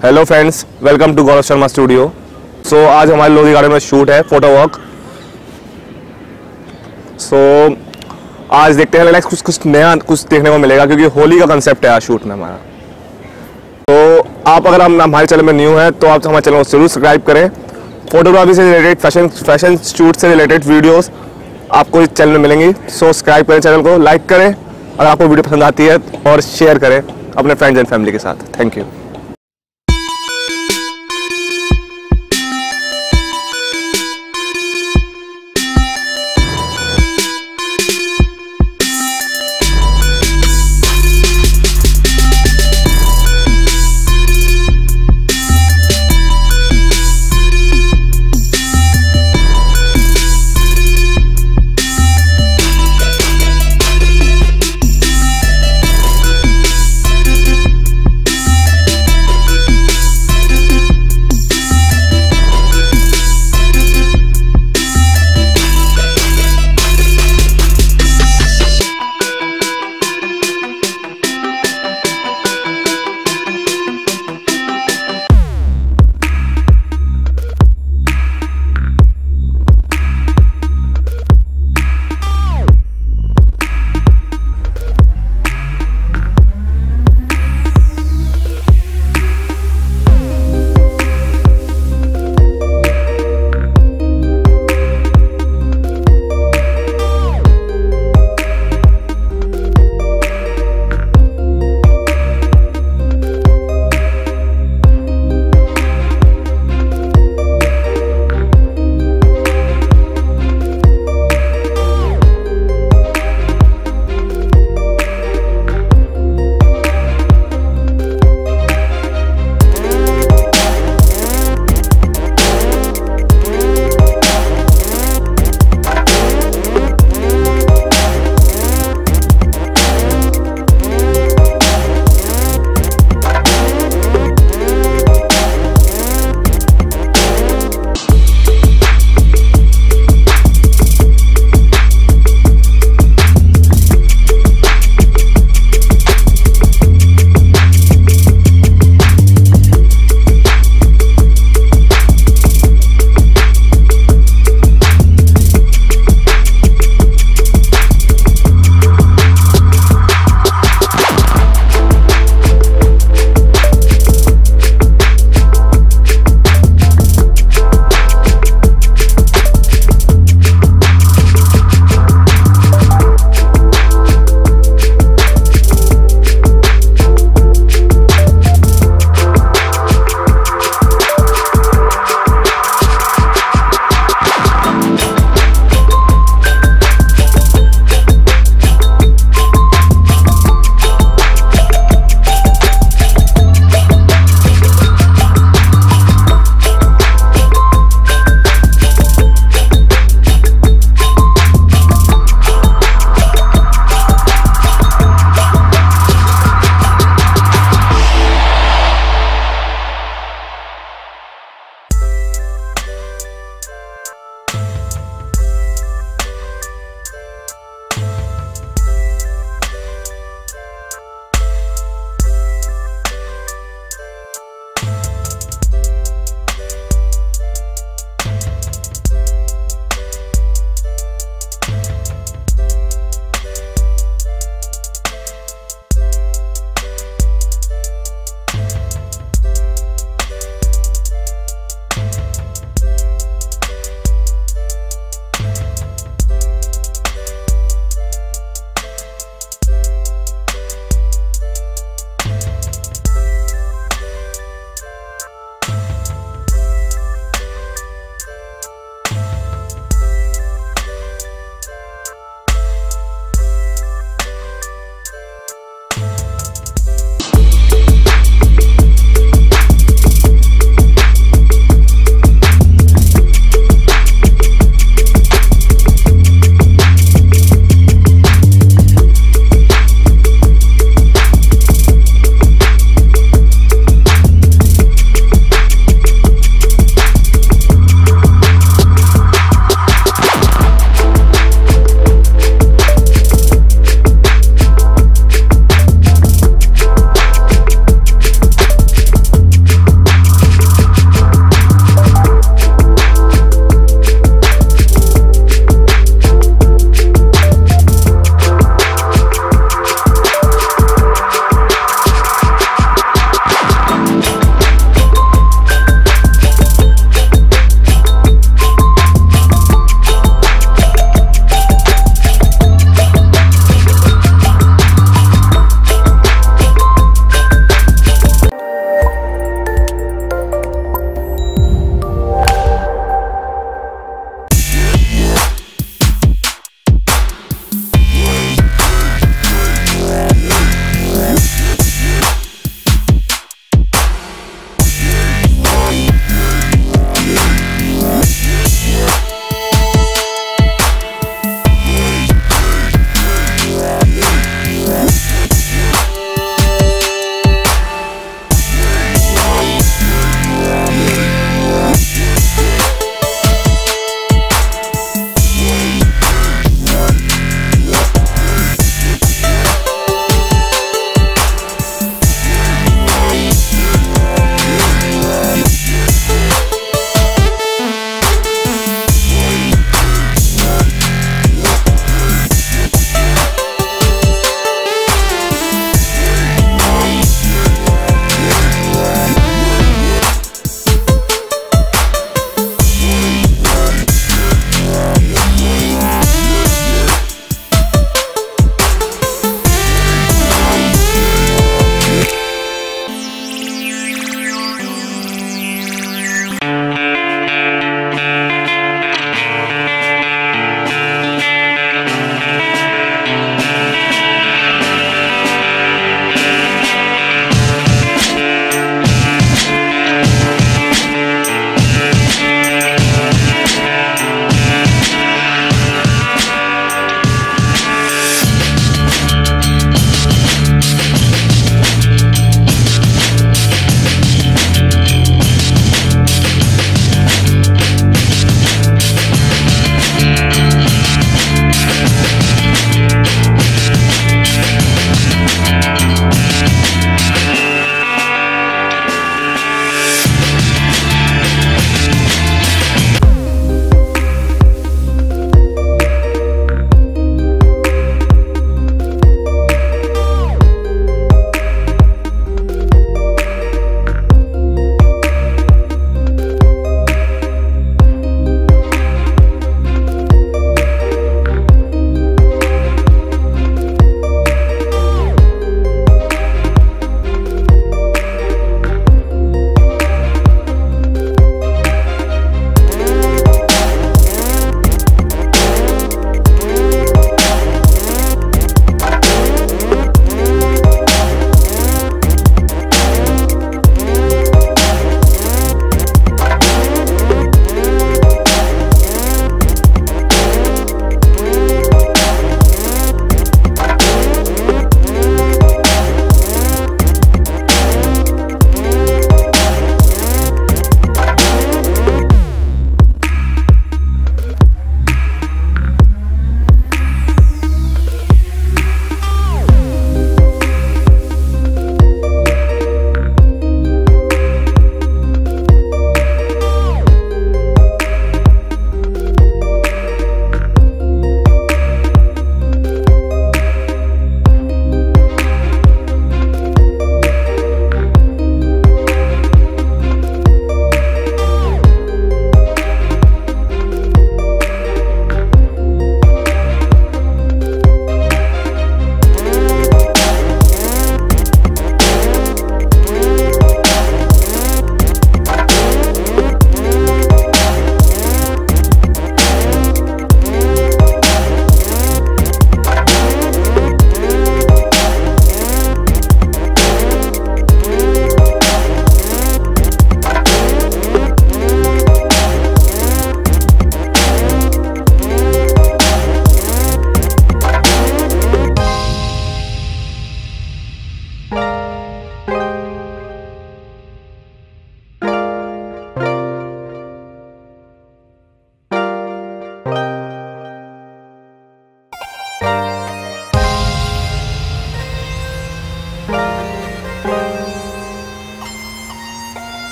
Hello friends welcome to Gaurav Sharma studio so आज हमारे Lodhi garden में शूट है फ़ोटो वॉक सो so, आज देखते हैं रिलैक्स कुछ कुछ नया कुछ देखने को मिलेगा क्योंकि होली का कंसेप्ट है आज शूट में हमारा। तो so, आप अगर हम हमारे चैनल में न्यू हैं तो आप हमारे चैनल को ज़रूर सब्सक्राइब करें। फोटोग्राफी से रिलेटेड फ़ैशन फ़ैशन शूट से रिलेटेड वीडियोस आपको इस चैनल में मिलेंगी। सो so, सब्सक्राइब करें चैनल को लाइक करें और आपको वीडियो पसंद आती है और शेयर करें अपने फ्रेंड्स एंड फैमिली के साथ। थैंक यू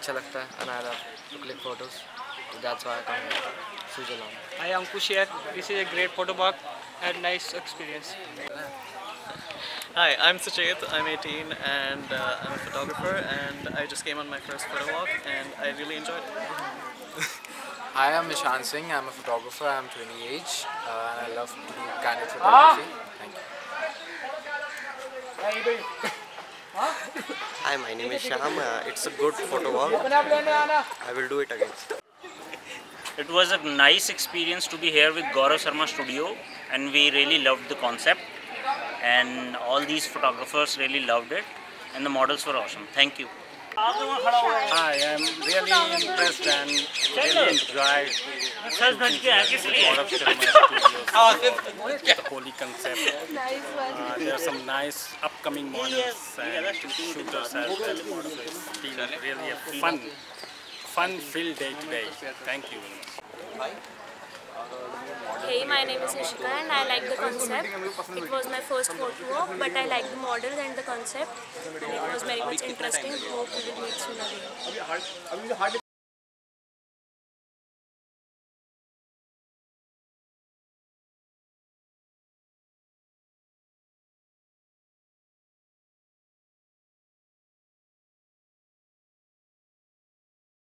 अच्छा लगता है and I love to click photos. So that's why I come here. Sujal Lamba. Hi, I'm Kushir. This is a great photo walk and nice experience. Hi, I'm Sachet. I'm 18 and uh, I'm a photographer and I just came on my first photo walk and I really enjoyed it. Hi, I'm Nishan Singh. I'm a photographer. I'm 20 age uh, and I love to do candid photography. Thank you. Hi, my name is Sham. Uh, it's a good photo walk. I will do it again. It was a nice experience to be here with Gaurav Sharma Studio, and we really loved the concept. And all these photographers really loved it, and the models were awesome. Thank you. Hi, I'm really impressed and really enjoyed Gaurav Sharma Studios, the Holi concept. Uh, there are some nice upcoming models and shooters as well. It's been really a fun, fun-filled day today. Thank you. Hey, my name is Ishika and I like the concept. It was my first photo but I like the models and the concept, and it was very much interesting. Hope we will meet soon again.